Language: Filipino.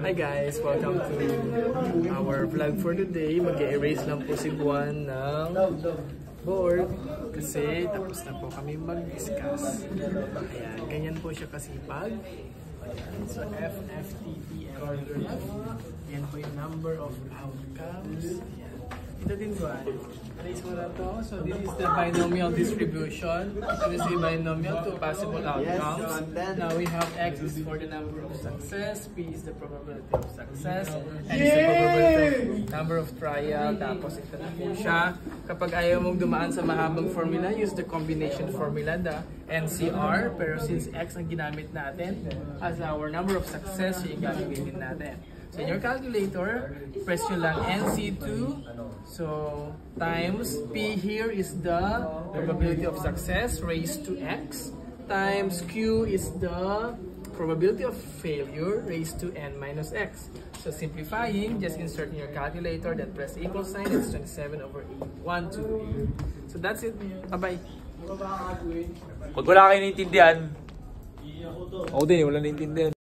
Hi guys! Welcome to our vlog for today. Mag-erase lang po si Buwan ng board kasi tapos na po kami mag-discuss. Ayan, ganyan po siya kasipag. So F, F, T, T, L, F. Yan po yung number of outcomes. Ito din Buwan. Erase mo na to. So this is the binomial distribution. This is the binomial to possible outcomes. Now we have X is for the number of success, P is the probability of success, N is the probability of number of trial, tapos ito na po siya. Kapag ayaw mong dumaan sa mahabang formula, use the combination formula, the NCR. Pero since X ang ginamit natin as our number of success, yung gagamitin natin. So in your calculator, press nyo lang NC2. So times P here is the probability of success raised to X times Q is the probability of failure raised to N minus X. So simplifying, just insert in your calculator that press equal sign. It's 27 over 8. 1, 2, 8. So that's it. Bye-bye. Pag wala kayo naintindihan, ako din, wala naintindihan.